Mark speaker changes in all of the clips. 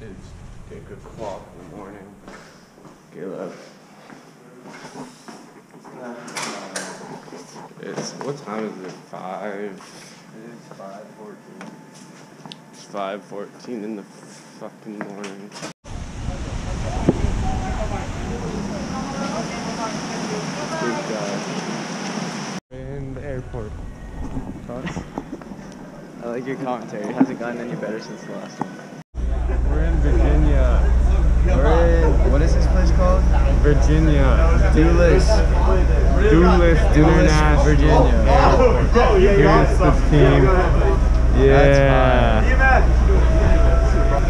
Speaker 1: It's dick o'clock in the morning. Get up. It's what time is it? Five.
Speaker 2: It's five fourteen.
Speaker 1: It's five fourteen in the fucking morning. Good guy. In the airport. Thoughts?
Speaker 2: I like your commentary. It hasn't gotten any better since the last one.
Speaker 1: Virginia.
Speaker 2: We're in, what is this place called?
Speaker 1: Virginia.
Speaker 2: Dulles.
Speaker 1: Dulles International.
Speaker 2: Virginia.
Speaker 1: Here's the team. Yeah. Yeah.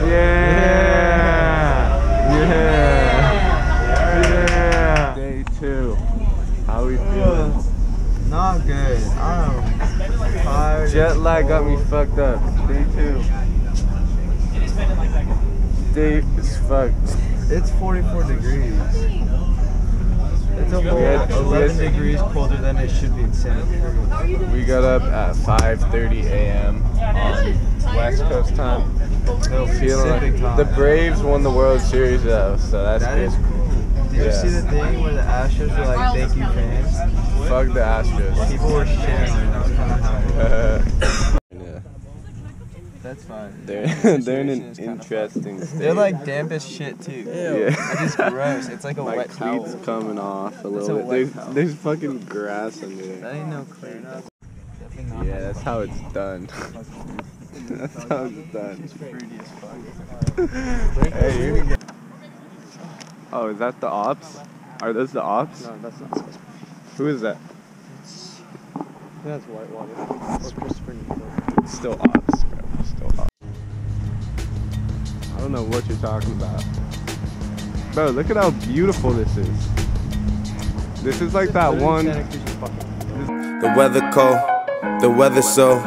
Speaker 1: Yeah. Yeah. Day two. How we feeling?
Speaker 2: Not good. I'm tired.
Speaker 1: Jet lag got me fucked up. Day two. Day is fucked.
Speaker 2: It's 44 degrees. It's a whole
Speaker 1: had-
Speaker 2: 11
Speaker 1: had-
Speaker 2: degrees colder than it should be in Santa Cruz.
Speaker 1: We got up at 5:30 a.m. on West Coast time. No, Feeling like the Braves won the World Series though, so that's
Speaker 2: That
Speaker 1: good.
Speaker 2: is cool. Did you see the thing where the Astros were like, thank you fans?
Speaker 1: Fuck the Astros.
Speaker 2: People were sharing it. That was kind of high.
Speaker 1: Uh, yeah.
Speaker 2: That's fine.
Speaker 1: They're they're in an interesting state.
Speaker 2: They're like damp as shit too.
Speaker 1: Yeah.
Speaker 2: That is gross. It's like a
Speaker 1: My
Speaker 2: wet towel.
Speaker 1: cleats coming off a
Speaker 2: a
Speaker 1: little bit. There's,
Speaker 2: towel.
Speaker 1: there's fucking grass under there.
Speaker 2: That ain't no clean up.
Speaker 1: Yeah, that's how it's done. that's how it's done.
Speaker 2: Fruity as fuck.
Speaker 1: Hey, you're gonna get- Oh, is that the ops? Are those the ops?
Speaker 2: No, that's not supposed
Speaker 1: Who is that?
Speaker 2: That's Whitewater. Or Christopher Newport.
Speaker 1: It's still ops, bro. Still ops. I don't know what you're talking about. Bro, look at how beautiful this is. This is like that one.
Speaker 3: The weather cold, the weather so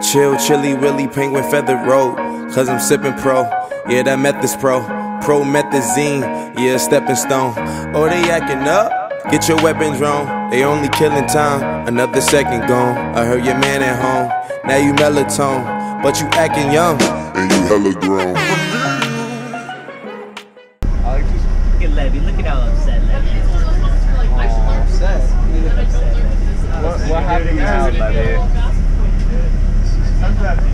Speaker 3: chill, chilly, willy, penguin feather road. Cause I'm sipping pro, yeah, that meth is pro. Pro methazine, yeah, stepping stone. Oh, they acting up? Get your weapons wrong. They only killing time, another second gone. I heard your man at home, now you melatonin, but you acting young.
Speaker 4: and you hella grown.
Speaker 5: Look Levy. Look at how upset Levy is.
Speaker 1: What, what happened now, Levy?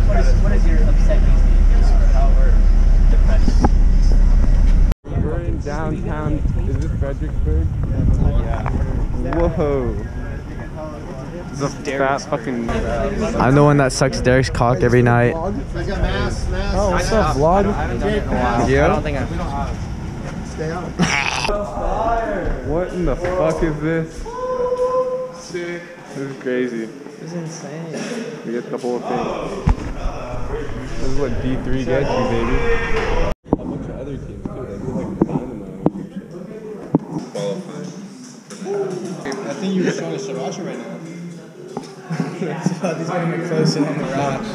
Speaker 5: What is, what is your upset these days? Or how we're depressed?
Speaker 1: We're in downtown. Is this Fredericksburg? Yeah. Whoa. This is a fat fucking.
Speaker 2: I'm the one that sucks Derek's cock every night. Oh, what's up, vlog? Yeah. I don't think
Speaker 1: What in the fuck is this? Sick. This is crazy.
Speaker 2: This is insane.
Speaker 1: We get the whole thing. This is what D3 gets you, baby. A bunch of other teams too. They do like dynamo. Qualifying.
Speaker 6: I think you're showing a sriracha right now. He's gonna get close on the rocks.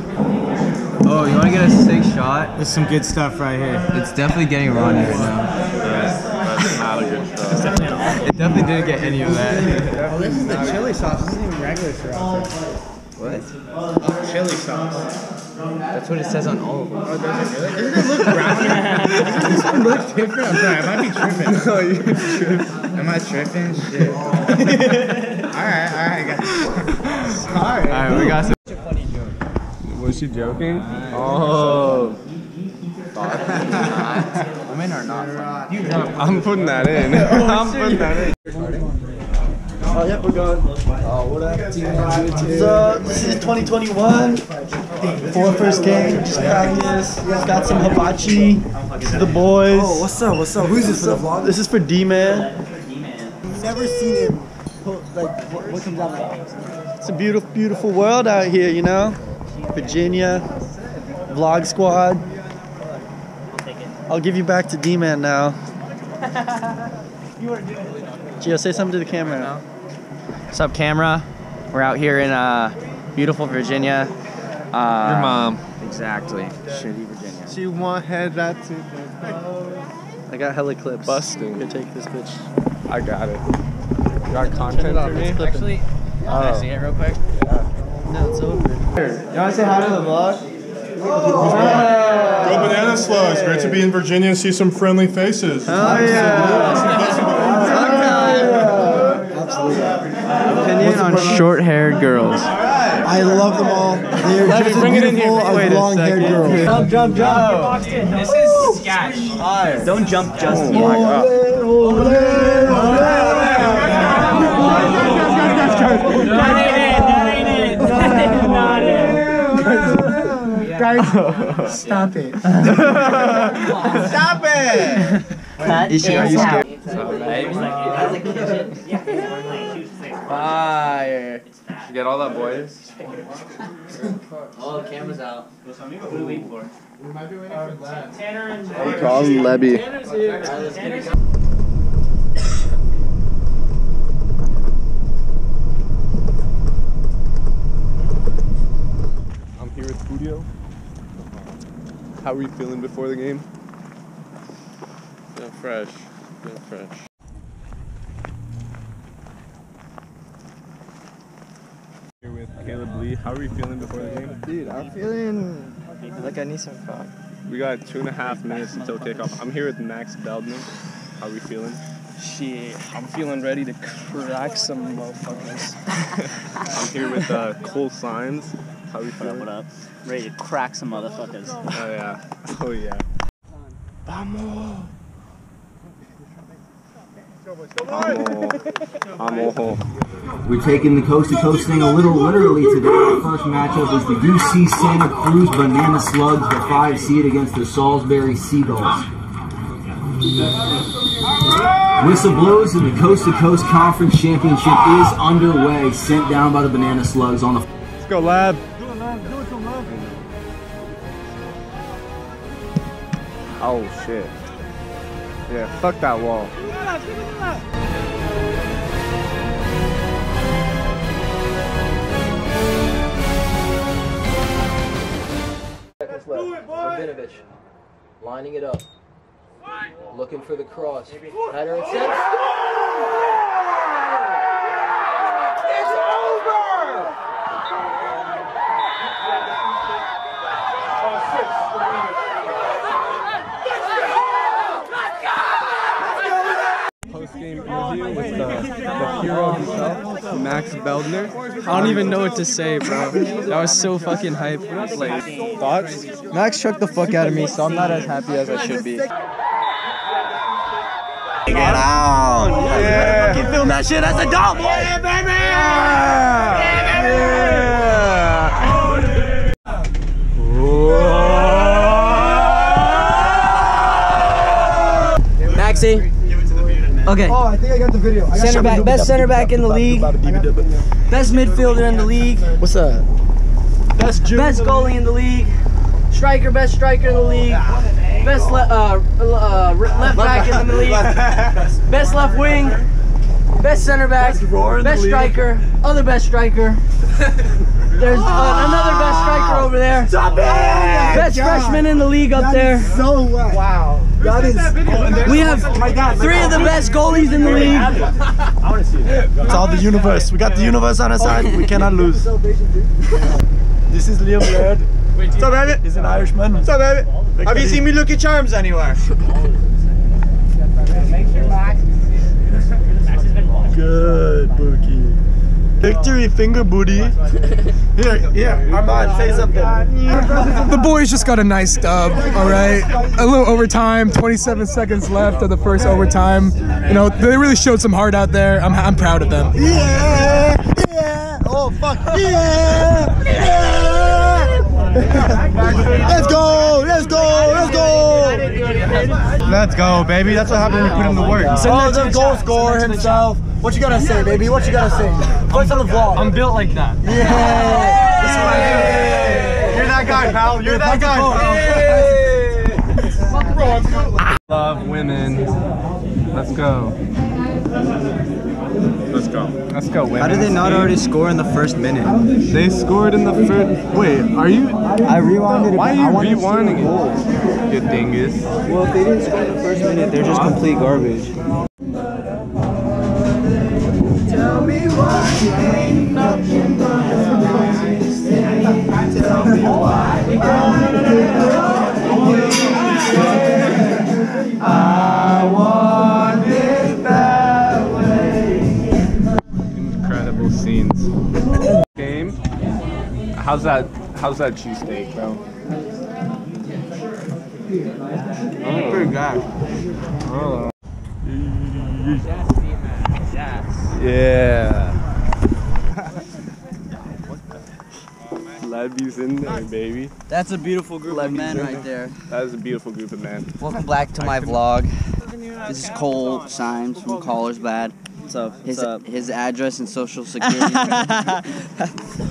Speaker 2: Oh, you want to get a sick shot?
Speaker 6: There's some good stuff right here.
Speaker 2: It's definitely getting Ronnie right now. It definitely didn't get any of that.
Speaker 6: Oh, this is the chili sauce. This isn't even regular sriracha.
Speaker 2: what?
Speaker 6: Oh, chili sauce.
Speaker 2: That's what it says on all of them.
Speaker 6: Oh, does it really? Doesn't it look browner? Doesn't it look different? I'm sorry, I might be tripping.
Speaker 1: No, you're tripping.
Speaker 6: Am I tripping? Shit. alright, alright, guys. Sorry.
Speaker 2: Alright, we got some.
Speaker 1: Was she joking? Oh.
Speaker 2: I'm in or not?
Speaker 1: I'm putting that in. Oh, I'm putting that in.
Speaker 7: Oh, yeah, we're going. Oh, what up, team? So, this is 2021. Four first game. Just practice. Got some hibachi. This is the boys.
Speaker 6: Oh, what's up? What's up? Who's this for the vlog?
Speaker 7: This is for D-Man. Never seen him. Like, what, what comes out It's a beautiful, beautiful world out here, you know? Virginia. Vlog squad. I'll give you back to D-Man now. Gio, say something to the camera.
Speaker 2: What's up, camera? We're out here in uh, beautiful Virginia. Uh,
Speaker 1: Your mom.
Speaker 2: Exactly. Shitty Virginia.
Speaker 6: She want head that too.
Speaker 7: I got hella clips.
Speaker 1: Busting.
Speaker 7: Here, take this bitch.
Speaker 1: I got it. You got content
Speaker 7: Turn it off,
Speaker 1: for me?
Speaker 7: it's clipping.
Speaker 2: Actually, can I see it real quick? Yeah.
Speaker 7: No, it's over.
Speaker 6: You want to say hi to the vlog? Oh.
Speaker 4: Go banana slugs. Great to be in Virginia and see some friendly faces.
Speaker 2: Opinion on short-haired girls.
Speaker 8: I love them all. They are just as
Speaker 2: bring it in here.
Speaker 8: beautiful
Speaker 2: Wait
Speaker 8: as
Speaker 2: a
Speaker 8: long-haired girls.
Speaker 7: Jump, jump, jump.
Speaker 5: This is sketch. Don't jump just yet. That ain't it. That is not it.
Speaker 8: Stop it.
Speaker 6: Stop it!
Speaker 5: Cut
Speaker 2: Is she- are you scared?
Speaker 5: a kitchen.
Speaker 2: Fire. You get all that, boys?
Speaker 5: all the camera's out. What are we wait for? We might be waiting for? Tanner and
Speaker 2: Call him Lebby.
Speaker 1: I'm here with Studio. How are you feeling before the game?
Speaker 9: Feel fresh. Feel fresh.
Speaker 1: Here with Caleb Lee. How are you feeling before the game?
Speaker 2: Dude, I'm feeling like I need some coffee.
Speaker 1: We got two and a half minutes until kickoff. I'm here with Max Beldman. How are we feeling?
Speaker 9: Shit, I'm feeling ready to crack some motherfuckers.
Speaker 1: I'm here with uh, Cole Symes. How we
Speaker 5: What up,
Speaker 1: feeling?
Speaker 5: what up? Ready to crack some motherfuckers.
Speaker 1: Oh yeah. Oh yeah. Vamos. Vamos.
Speaker 10: We're taking the coast to coast thing a little literally today. Our first matchup is the UC Santa Cruz Banana Slugs, the five seed against the Salisbury Seagulls. Whistle blows and the Coast to Coast Conference Championship is underway, sent down by the Banana Slugs on the
Speaker 1: Let's go, lab. Oh shit. Yeah, fuck that wall.
Speaker 11: seconds left. Rabinovich lining it up. Looking for the cross. Header and set.
Speaker 1: Post game interview with the, the hero himself, Max Beldner.
Speaker 2: I don't even know what to say, bro. That was so fucking hype. Like,
Speaker 1: Thoughts?
Speaker 2: Max shook the fuck out of me, so I'm not as happy as I should be.
Speaker 1: Yeah.
Speaker 2: Fucking film that shit as a dog. Yeah,
Speaker 7: Maxie. Okay.
Speaker 8: Oh, I think I got the video. I got
Speaker 7: Center back, best center back in the league. Best midfielder in the league.
Speaker 2: What's up?
Speaker 7: Best best goalie in the league. Striker, best striker in the league. Best le- uh, uh, left back in the league. Best left wing. Best center back. Best striker. Other best striker. There's uh, another best striker over there.
Speaker 8: Stop it!
Speaker 7: Best freshman in the league up there.
Speaker 8: So wet. Wow. That is.
Speaker 7: We have oh three of the best goalies in the league.
Speaker 8: It's all the universe. We got the universe on our oh. side. We cannot lose. This is Liam Laird. What's up, baby? He's an Irishman. What's up, baby? Have you seen me Lucky Charms anywhere? Good, Bookie. Victory finger booty. Here, here, Armand, say something.
Speaker 12: The boys just got a nice dub, all right? A little overtime, 27 seconds left of the first overtime. You know, they really showed some heart out there. I'm, I'm proud of them.
Speaker 8: Yeah, yeah. Oh, fuck. Yeah, yeah. Let's go, let's go, let's go. Let's go, baby. That's what happens when you put in the work. Oh, the goal scorer himself. What you gotta say, baby? What you gotta say? What's on the vlog? I'm built like that. Yeah. You're that guy, pal. You're that guy.
Speaker 1: Love women. Let's go. Let's go. Let's go, women.
Speaker 2: How did they not already score in the first minute?
Speaker 1: They scored in the first. Wait, are you?
Speaker 2: I rewinded it.
Speaker 1: Why
Speaker 2: I
Speaker 1: are you
Speaker 2: wanted to see
Speaker 1: rewinding
Speaker 2: the
Speaker 1: it? You dingus.
Speaker 2: Well, if they didn't score in the first minute, they're just complete garbage.
Speaker 8: Tell me why ain't nothing. Tell me why.
Speaker 1: How's that? How's that cheesesteak, bro?
Speaker 2: Pretty good.
Speaker 1: Oh. Yeah. Levy's in there, baby.
Speaker 7: That's a beautiful group of men right there.
Speaker 1: That is a beautiful group of men.
Speaker 7: Welcome back to my vlog. This is Cole Symes from Caller's Bad. What's up? His,
Speaker 5: What's up?
Speaker 7: his address and social security.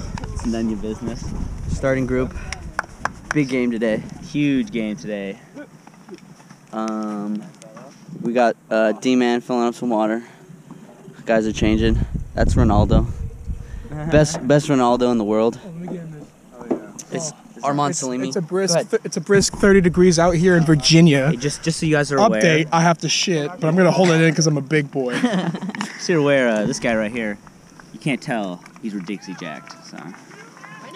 Speaker 5: It's none of your business.
Speaker 7: Starting group. Big game today.
Speaker 5: Huge game today.
Speaker 7: Um, we got uh, D-Man filling up some water. Guys are changing. That's Ronaldo. Best best Ronaldo in the world. It's Armand
Speaker 12: It's,
Speaker 7: Salimi.
Speaker 12: it's a brisk. It's a brisk 30 degrees out here in Virginia.
Speaker 5: Hey, just just so you guys are aware.
Speaker 12: Update: I have to shit, but I'm gonna hold it in because I'm a big boy.
Speaker 5: So you're aware, uh, this guy right here, you can't tell he's ridiculously jacked. So.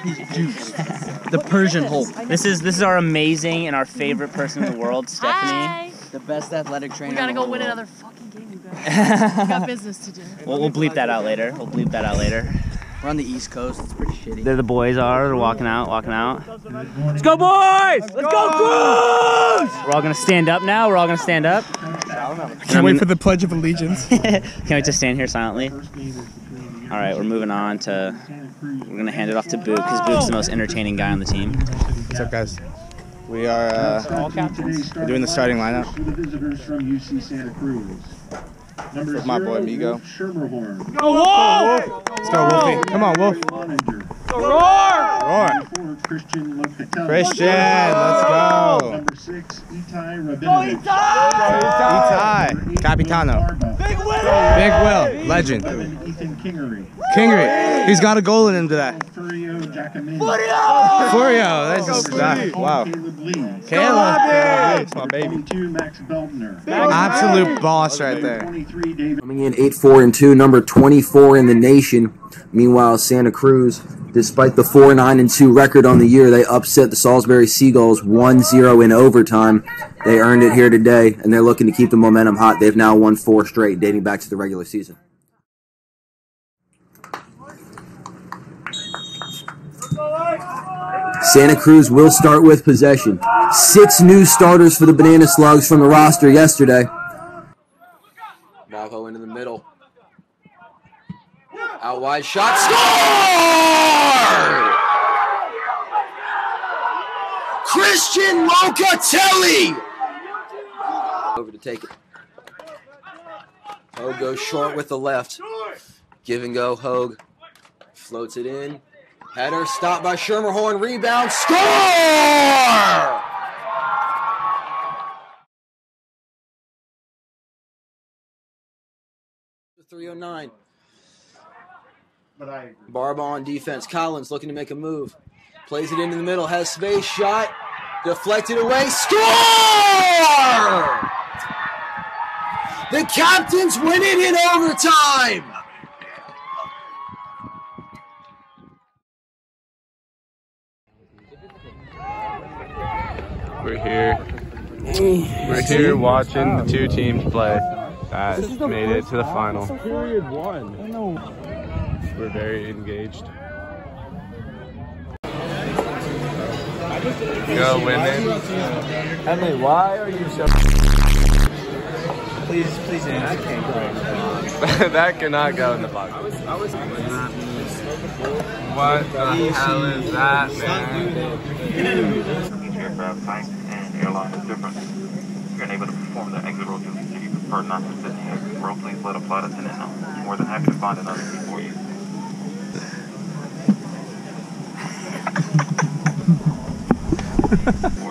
Speaker 7: the Persian Hulk.
Speaker 5: This is this is our amazing and our favorite person in the world, Stephanie.
Speaker 7: The best athletic trainer.
Speaker 13: We gotta go win
Speaker 7: world.
Speaker 13: another fucking game, you guys. we got business to do.
Speaker 5: We'll, we'll bleep that out later. We'll bleep that out later.
Speaker 7: We're on the East Coast. It's pretty shitty.
Speaker 5: There the boys are. They're walking out, walking out. Let's go, boys! Let's, go, Cruz! We're all gonna stand up now. We're all gonna stand up.
Speaker 12: Can't wait for the Pledge of Allegiance.
Speaker 5: Can't wait to stand here silently. All right, we're moving on to. We're gonna hand it off to Book because Book's the most entertaining guy on the team.
Speaker 2: What's up, guys? We are uh, we're doing the starting lineup.
Speaker 14: For the visitors from UC Santa Cruz. Number
Speaker 2: With my boy,
Speaker 14: zero,
Speaker 2: Migo. Go, Wolf! Let's go, Wolfie. Come on, Wolf.
Speaker 14: Roar!
Speaker 2: Roar!
Speaker 14: Christian Locatelli.
Speaker 2: Christian, let's go.
Speaker 14: Number six, Itai Rabinovich.
Speaker 2: Itai, Capitano. Big Will, legend.
Speaker 14: Ethan Kingery.
Speaker 2: Kingery, he's got a goal in him today.
Speaker 14: Furio Giacomini.
Speaker 2: Furio, that's just that. Wow.
Speaker 14: Caleb Lee.
Speaker 2: Caleb, Caleb, my baby.
Speaker 14: 22, Max Beltner.
Speaker 2: Absolute boss right there.
Speaker 10: Coming in 8 4 and 2, number 24 in the nation. Meanwhile, Santa Cruz, despite the 4 9 and 2 record on the year, they upset the Salisbury Seagulls 1 0 in overtime. They earned it here today, and they're looking to keep the momentum hot. They've now won four straight, dating back to the regular season. Santa Cruz will start with possession. Six new starters for the Banana Slugs from the roster yesterday. Valvo into the middle. Out wide shot. Score! Christian Locatelli! Over to take it. Hogue goes short with the left. Give and go. Hogue floats it in. Header stopped by Schermerhorn. Rebound. Score! 309.
Speaker 14: But I
Speaker 10: Barba on defense. Collins looking to make a move. Plays it into the middle. Has space. Shot. Deflected away. Score! The captains win it in overtime.
Speaker 1: We're here. We're here watching the two teams play that made it to the final.
Speaker 4: Period one.
Speaker 1: We're very engaged. Go women.
Speaker 2: Emily, why are you so? Please, please answer.
Speaker 1: that cannot go in the box. What the hell is that, man?
Speaker 15: Is different. If you're unable to perform the exit row duties and you prefer not to sit in the exit row, please let a flight attendant know. More than happy to find another seat for you.